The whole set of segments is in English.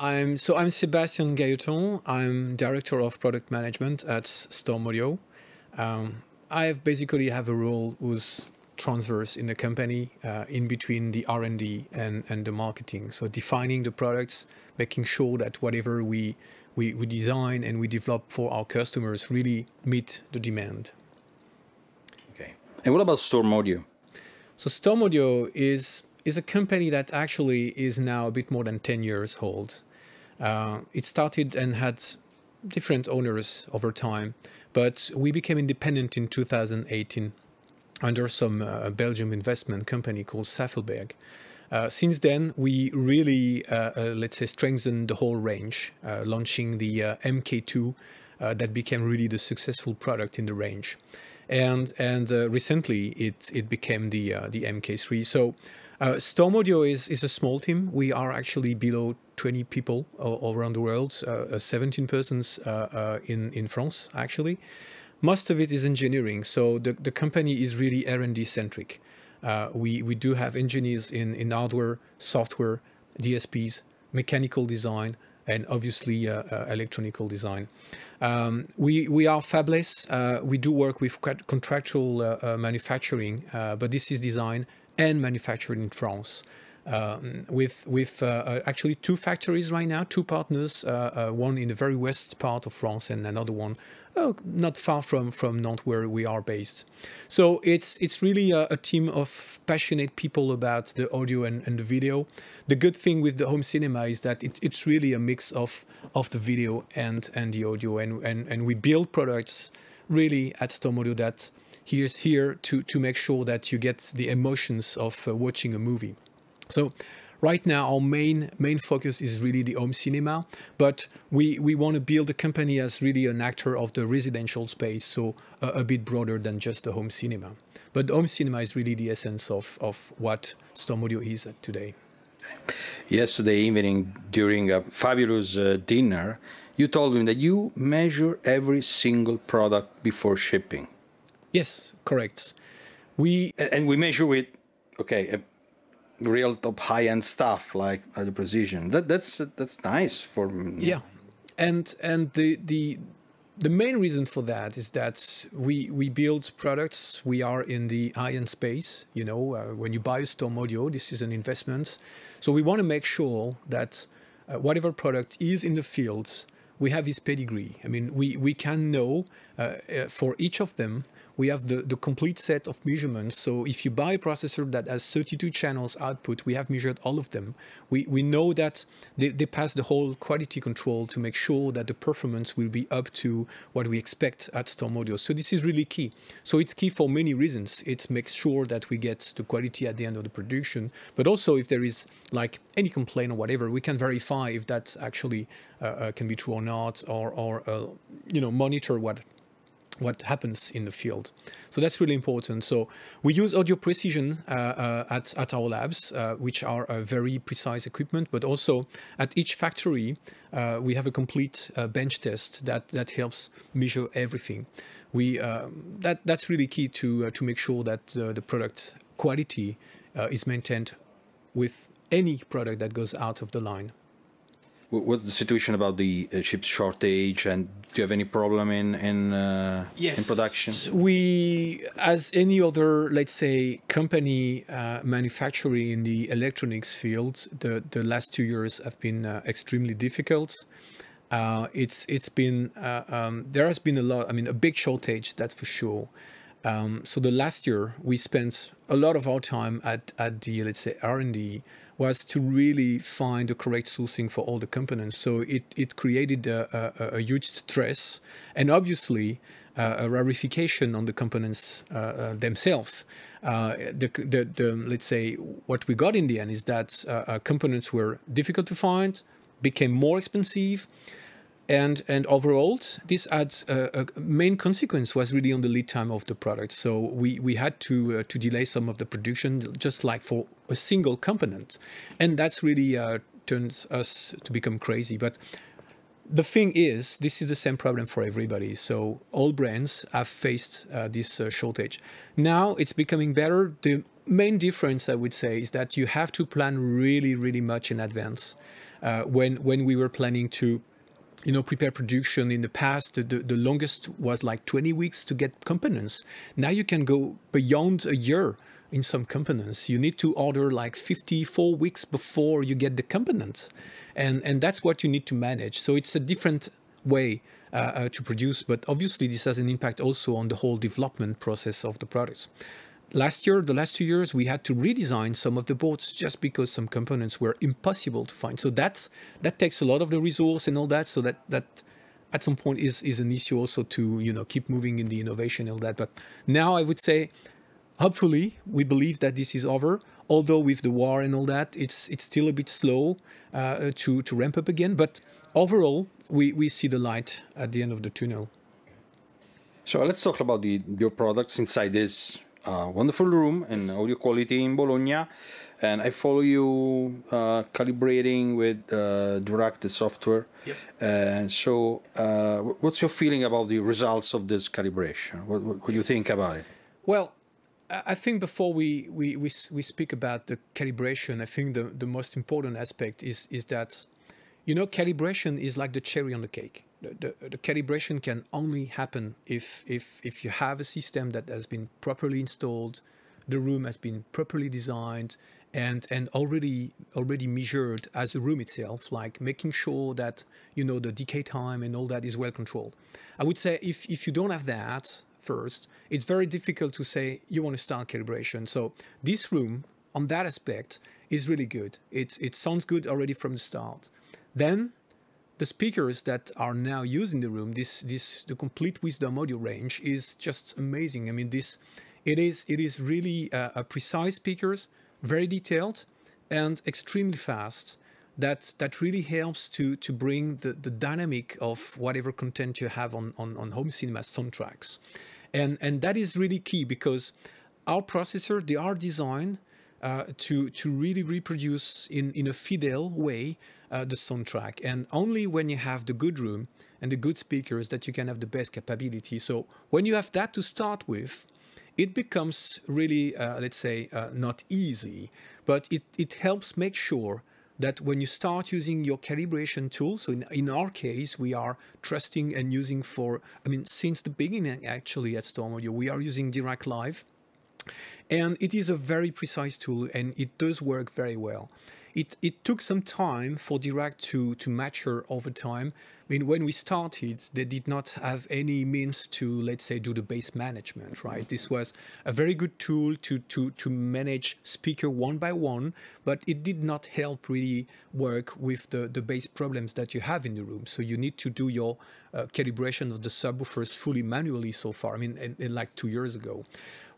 I'm so I'm Sébastien Gailleton. I'm director of product management at Storm Audio. Um, I have basically have a role who's transverse in the company uh, in between the R&D and, and the marketing. So defining the products, making sure that whatever we, we, we design and we develop for our customers really meet the demand. Okay. And what about Storm Audio? So Storm Audio is is a company that actually is now a bit more than 10 years old. Uh, it started and had different owners over time, but we became independent in 2018 under some uh, Belgium investment company called Saffelberg. Uh, since then, we really, uh, uh, let's say, strengthened the whole range, uh, launching the MK2 that became really the successful product in the range. And, and recently, it, it became the, the MK3. So Storm Audio is, is a small team. We are actually below 20 people all, around the world, uh, 17 persons uh, in, in France, actually most of it is engineering. So the, the company is really R&D centric. Uh, we, we do have engineers in, in hardware, software, DSPs, mechanical design, and obviously uh, uh, electronical design. Um, we, we are fabless. Uh, we do work with contractual uh, uh, manufacturing, but this is design and manufactured in France. Um, with with uh, actually two factories right now, two partners, uh, uh, one in the very west part of France and another one oh, not far from from Nantes where we are based. So it's it's really a, a team of passionate people about the audio and, and, the video. The good thing with the home cinema is that it, it's really a mix of of the video and and the audio, and and and we build products really at Storm Audio that here's here to to make sure that you get the emotions of uh, watching a movie. So right now our main main focus is really the home cinema but we we want to build a company as really an actor of the residential space so a, a bit broader than just the home cinema. But home cinema is really the essence of of what storm audio is today. Yesterday evening during a fabulous uh, dinner you told me that you measure every single product before shipping yes correct we and we measure with okay real top high end stuff like the precision. That that's that's nice for yeah, and and the the the main reason for that is that we we build products. We are in the high end space. You know, uh, when you buy a Storm Audio, this is an investment. So we want to make sure that uh, whatever product is in the field, we have this pedigree. I mean, we we can know uh, uh for each of them we have the, the complete set of measurements. So if you buy a processor that has 32 channels output, we have measured all of them. We, we know that they, they pass the whole quality control to make sure that the performance will be up to what we expect at Storm Audio. So this is really key. So it's key for many reasons. It makes sure that we get the quality at the end of the production, but also if there is like any complaint or whatever, we can verify if that actually uh, uh, can be true or not, or, or uh, you know, monitor what what happens in the field. So that's really important. So we use audio precision uh, uh, at, at our labs, uh, which are a very precise equipment, but also at each factory, uh, we have a complete uh, bench test that, that helps measure everything. We, uh, that, that's really key to, to make sure that the product quality is maintained with any product that goes out of the line. What's the situation about the uh, chip shortage, and do you have any problem in in uh, yes. in production? We, as any other, let's say, company uh, manufacturing in the electronics field, the the last two years have been uh, extremely difficult. Uh, it's it's been uh, um, there has been a lot. I mean, a big shortage, that's for sure. Um, so the last year we spent a lot of our time at at the let's say R and D was to really find the correct sourcing for all the components. So it, it created a, a, a huge stress and obviously uh, a rarification on the components uh, uh, themselves. Uh, the, the, the, let's say what we got in the end is that uh, uh, components were difficult to find, became more expensive, and and overall this adds a, a, main consequence was really on the lead time of the product so we we had to uh, to delay some of the production just like for a single component and that's really uh, turns us to become crazy but the thing is, this is the same problem for everybody. So all brands have faced uh, this uh, shortage. Now it's becoming better. The main difference, I would say, is that you have to plan really, really much in advance. uh, when when we were planning to you know prepare production in the past the, the longest was like 20 weeks to get components. Now you can go beyond a year in some components. You need to order like 54 weeks before you get the components. And and that's what you need to manage. So it's a different way uh, uh, to produce but obviously this has an impact also on the whole development process of the products last year, the last two years, we had to redesign some of the boards just because some components were impossible to find. So that's that takes a lot of the resource and all that. So that that at some point is is an issue also to you know keep moving in the innovation and all that. But now I would say, hopefully, we believe that this is over. Although with the war and all that, it's it's still a bit slow uh, to to ramp up again. But overall, we we see the light at the end of the tunnel. So let's talk about the your products inside this uh, wonderful room and audio quality in Bologna. And I follow you uh, calibrating with uh, Dirac, the software. Yep. And so, uh, what's your feeling about the results of this calibration? What, what, what do you think about it? Well, I think before we, we, we, we speak about the calibration, I think the, the most important aspect is, is that, you know, calibration is like the cherry on the cake the, the, calibration can only happen if, if, if you have a system that has been properly installed, the room has been properly designed, and, and already already measured as a room itself, like making sure that you know the decay time and all that is well controlled. I would say if, if you don't have that first, it's very difficult to say you want to start calibration. So this room, on that aspect, is really good. It, it sounds good already from the start. Then the speakers that are now used in the room, this this the complete wisdom audio range is just amazing. I mean, this it is it is really uh, a precise speakers, very detailed, and extremely fast. That that really helps to to bring the the dynamic of whatever content you have on on, on home cinema soundtracks, and and that is really key because our processor they are designed uh, to to really reproduce in in a fidel way uh, the soundtrack. And only when you have the good room and the good speakers that you can have the best capability. So when you have that to start with, it becomes really, uh, let's say, uh, not easy, but it, it helps make sure that when you start using your calibration tool, so in, in our case, we are trusting and using for, I mean, since the beginning actually at Storm Audio, we are using Dirac Live. And it is a very precise tool and it does work very well it, it took some time for Dirac to, to mature over time. I mean, when we started, they did not have any means to, let's say, do the bass management, right? This was a very good tool to, to, to manage speaker one by one, but it did not help really work with the, the bass problems that you have in the room. So you need to do your uh, calibration of the subwoofers fully manually so far, I mean, like two years ago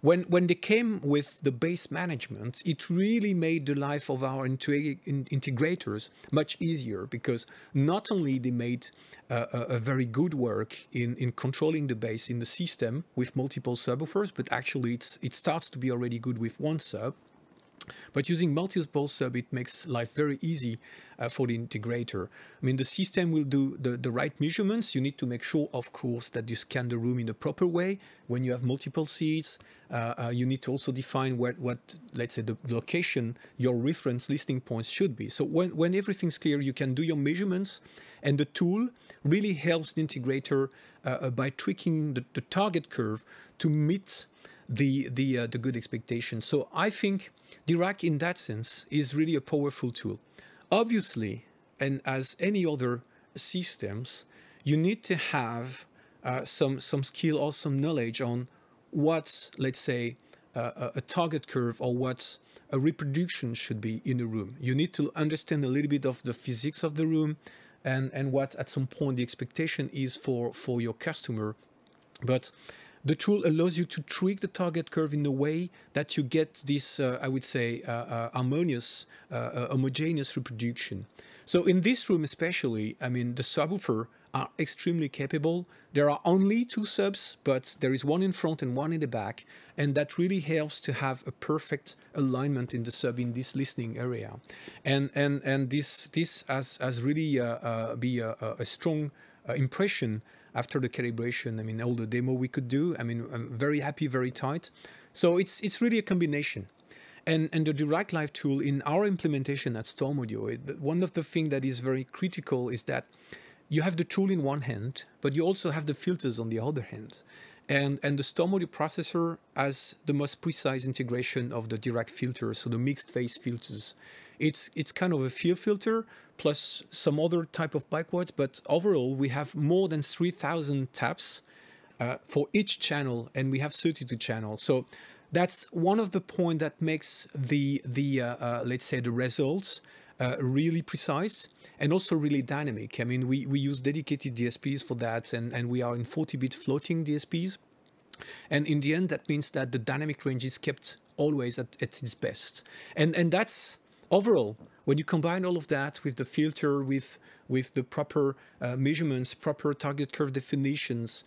when when they came with the bass management, it really made the life of our integrators much easier because not only they made uh, a, a, very good work in in controlling the bass in the system with multiple subwoofers, but actually it's it starts to be already good with one sub. But using multiple sub, it makes life very easy uh, for the integrator. I mean, the system will do the, the right measurements. You need to make sure, of course, that you scan the room in the proper way. When you have multiple seats, uh, uh, you need to also define where, what, let's say, the location your reference listing points should be. So when, when everything's clear, you can do your measurements, and the tool really helps the integrator uh, uh by tweaking the, the target curve to meet the the uh, the good expectations. So I think Dirac in that sense is really a powerful tool. Obviously, and as any other systems, you need to have uh, some some skill or some knowledge on what, let's say, uh, a target curve or what a reproduction should be in a room. You need to understand a little bit of the physics of the room and, and what at some point the expectation is for, for your customer. But the tool allows you to tweak the target curve in a way that you get this, uh, I would say, uh, uh, harmonious, uh, uh, homogeneous reproduction. So in this room especially, I mean, the subwoofer are extremely capable. There are only two subs, but there is one in front and one in the back, and that really helps to have a perfect alignment in the sub in this listening area. And and and this this has has really uh, be a, a strong uh, impression after the calibration. I mean, all the demo we could do. I mean, I'm very happy, very tight. So it's it's really a combination. And, and the Dirac Live tool in our implementation at Storm Audio, it, one of the things that is very critical is that you have the tool in one hand, but you also have the filters on the other hand. And, and the Storm Audio processor has the most precise integration of the Dirac filters, so the mixed phase filters. It's, it's kind of a FIR filter plus some other type of backwards, but overall we have more than 3,000 taps uh, for each channel, and we have 32 channels. So that's one of the points that makes the the uh, uh, let's say the results uh, really precise and also really dynamic. I mean, we, we use dedicated DSPs for that, and, and we are in 40-bit floating DSPs. And in the end, that means that the dynamic range is kept always at, at its best. And and that's overall when you combine all of that with the filter, with with the proper uh, measurements, proper target curve definitions,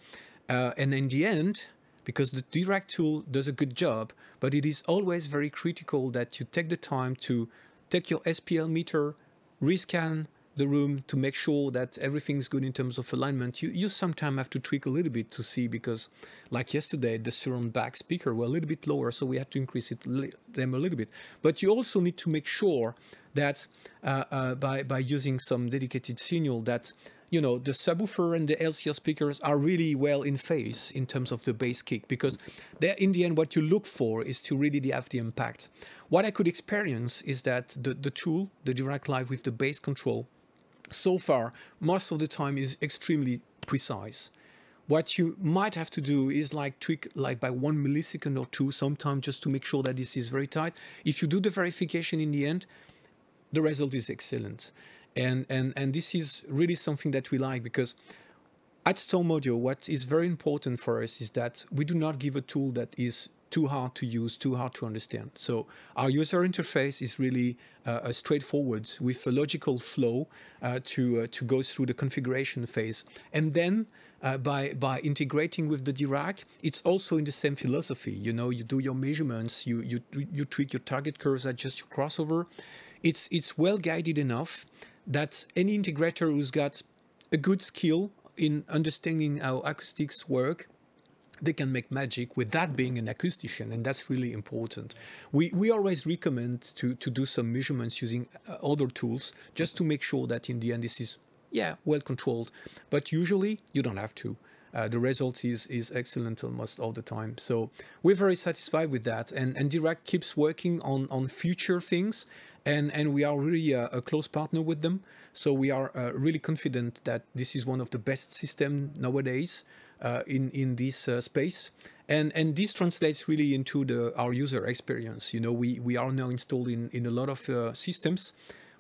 uh, and in the end, because the Dirac tool does a good job, but it is always very critical that you take the time to take your SPL meter, rescan the room to make sure that everything's good in terms of alignment. You, you sometimes have to tweak a little bit to see because, like yesterday, the surround back speaker were a little bit lower, so we had to increase it them a little bit. But you also need to make sure that uh, uh, by by using some dedicated signal that you know the subwoofer and the LCR speakers are really well in phase in terms of the bass kick because in the end what you look for is to really have the impact. What I could experience is that the, the tool, the Dirac Live with the bass control, so far most of the time is extremely precise. What you might have to do is like tweak like by one millisecond or two sometimes just to make sure that this is very tight. If you do the verification in the end, the result is excellent and and and this is really something that we like because at Storm Audio, what is very important for us is that we do not give a tool that is too hard to use, too hard to understand. So our user interface is really uh, straightforward with a logical flow uh, to uh, to go through the configuration phase, and then. Uh, by by integrating with the Dirac, it's also in the same philosophy. You know, you do your measurements, you you you tweak your target curves, adjust your crossover. It's it's well guided enough that any integrator who's got a good skill in understanding how acoustics work they can make magic with that being an acoustician and that's really important. We we always recommend to to do some measurements using uh, other tools just to make sure that in the end this is yeah well controlled. But usually you don't have to. Uh, the result is is excellent almost all the time. So we're very satisfied with that, and and Dirac keeps working on on future things, and and we are really a, a close partner with them. So we are uh, really confident that this is one of the best system nowadays in in this uh, space. And, and this translates really into the our user experience. You know, we, we are now installed in, in a lot of uh, systems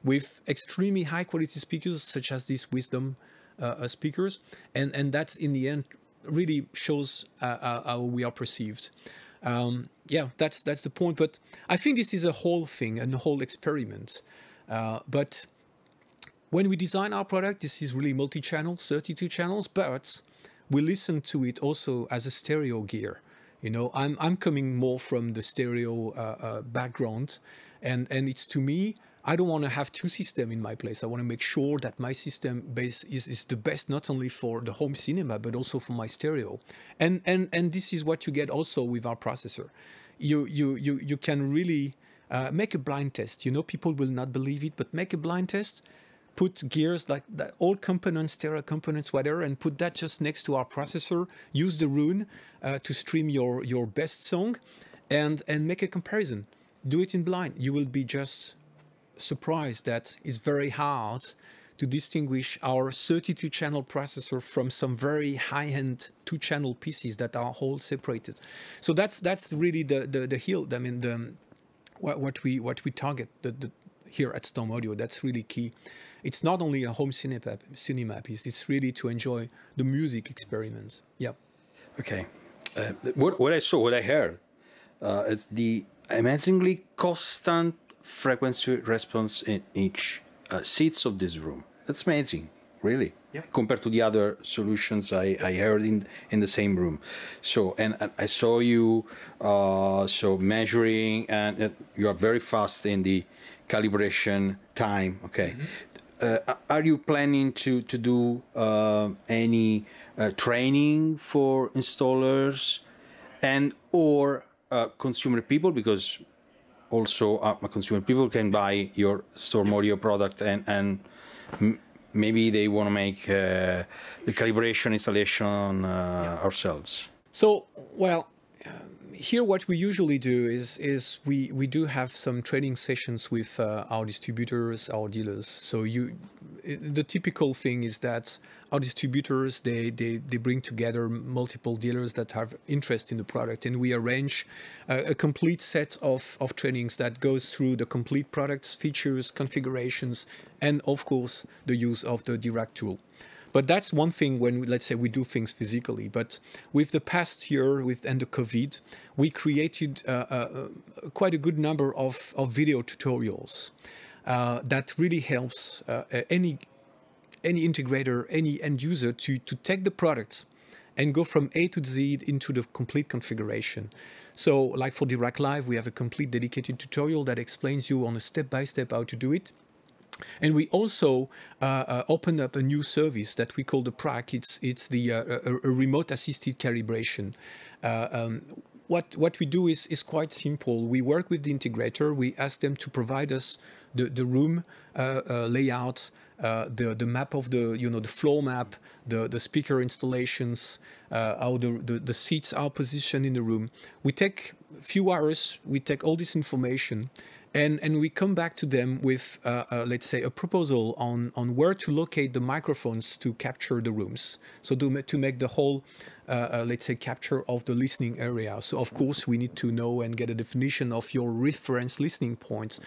with extremely high quality speakers, such as this Wisdom uh, uh, speakers, and and that's in the end really shows uh, how we are perceived. Um, yeah, that's that's the point. But I think this is a whole thing a whole experiment. but when we design our product, this is really multi-channel, 32 channels, but we listen to it also as a stereo gear. You know, I'm I'm coming more from the stereo uh, uh, background, and and it's to me I don't want to have two systems in my place. I want to make sure that my system base is, is the best not only for the home cinema but also for my stereo. And and and this is what you get also with our processor. You you you you can really uh, make a blind test. You know, people will not believe it, but make a blind test. Put gears like all components, stereo components, whatever, and put that just next to our processor. Use the Roon uh, to stream your your best song, and and make a comparison. Do it in blind. You will be just surprised that it's very hard to distinguish our 32 channel processor from some very high end two channel PCs that are all separated. So that's that's really the the, the hill. I mean the what, what we what we target the, the, here at Storm Audio. That's really key. It's not only a home cinema cinema piece. It's really to enjoy the music experiments. Yeah. Okay. Uh, what what I saw, what I heard, uh, it's the amazingly constant frequency response in each uh, seats of this room. That's amazing, really. Yeah. Compared to the other solutions I, I heard in in the same room, so and, and I saw you uh, so measuring and uh, you are very fast in the calibration time. Okay, mm-hmm. Uh, are you planning to to do uh, any uh, training for installers and or uh, consumer people because also uh, consumer. People can buy your Storm Audio product and and maybe they want to make uh, the calibration installation uh, ourselves. So, well, here what we usually do is is we we do have some training sessions with uh, our distributors, our dealers. So you, the typical thing is that our distributors they they, they bring together multiple dealers that have interest in the product, and we arrange a, a complete set of of trainings that goes through the complete products, features, configurations, and of course the use of the Dirac tool. But that's one thing when, let's say, we do things physically. But with the past year, with and the COVID, we created uh, uh, uh, quite a good number of, of video tutorials uh, that really helps any any integrator, any end user to to take the product and go from A to Z into the complete configuration. So, like for Dirac Live, we have a complete dedicated tutorial that explains you on a step by step how to do it. And we also uh, uh, opened up a new service that we call the PRAC. It's it's the uh, a, a remote assisted calibration. Uh, um, what what we do is is quite simple. We work with the integrator. We ask them to provide us the the room uh, uh, layout, the the map of the you know the floor map, the the speaker installations, how the, the the seats are positioned in the room. We take a few hours. We take all this information and and we come back to them with uh, uh, let's say a proposal on on where to locate the microphones to capture the rooms. So to, to make the whole let's say capture of the listening area. So of course we need to know and get a definition of your reference listening points.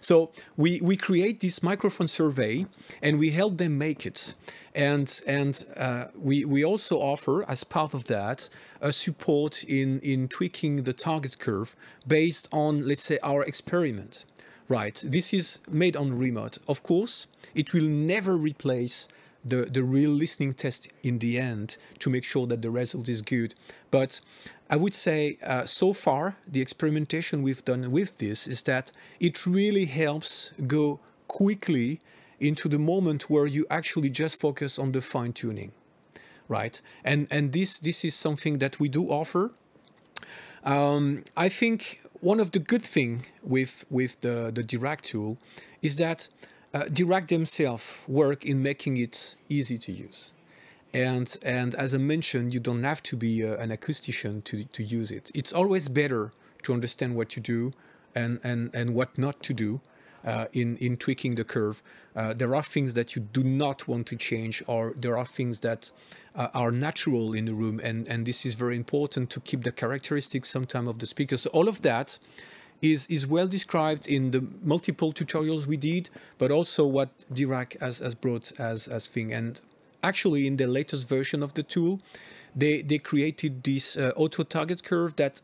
So we we create this microphone survey and we help them make it. And and uh, we we also offer as part of that a support in in tweaking the target curve based on let's say our experiment. Right. This is made on remote. Of course it will never replace the the real listening test in the end to make sure that the result is good. But i would say uh, so far the experimentation we've done with this is that it really helps go quickly into the moment where you actually just focus on the fine tuning right? And and this this is something that we do offer. Um, I think one of the good thing with with the the Dirac tool is that uh, Dirac themselves work in making it easy to use, and and as I mentioned, you don't have to be uh, an acoustician to to use it. It's always better to understand what to do and and and what not to do uh, in in tweaking the curve. Uh, there are things that you do not want to change, or there are things that uh, are natural in the room, and and this is very important to keep the characteristics sometime of the speaker. So all of that is is well described in the multiple tutorials we did, but also what Dirac has has brought as as thing. And actually, in the latest version of the tool, they they created this uh, auto target curve that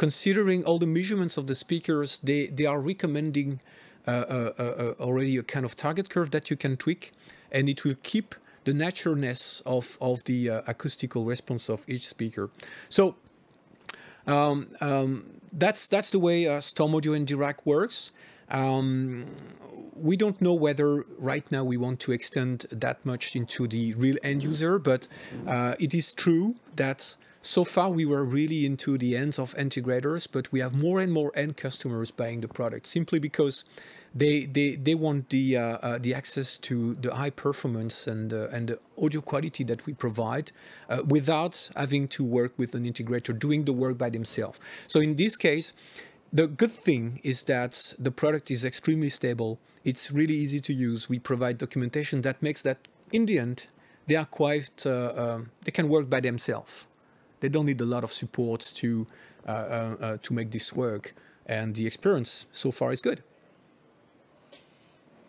considering all the measurements of the speakers, they, they are recommending uh, uh, uh, uh, already a kind of target curve that you can tweak, and it will keep the naturalness of, of the uh, acoustical response of each speaker. So um, um, that's that's the way uh, Storm Audio and Dirac works. Um, we don't know whether right now we want to extend that much into the real end user, but uh, it is true that so far we were really into the ends of integrators, but we have more and more end customers buying the product simply because they they, they want the uh, uh, the access to the high performance and uh, and the audio quality that we provide uh, without having to work with an integrator doing the work by themselves. So in this case, the good thing is that the product is extremely stable. It's really easy to use. We provide documentation that makes that in the end they are quite uh, um, they can work by themselves. They don't need a lot of support to uh, to make this work, and the experience so far is good.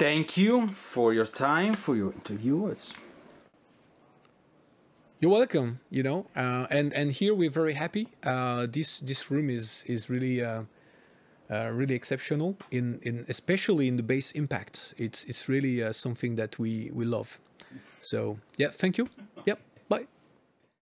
Thank you for your time, for your interview. You're welcome. You know, uh, and and here we're very happy. Uh, this this room is is really uh, uh, really exceptional in in especially in the bass impacts. It's it's really uh, something that we we love. So yeah, thank you.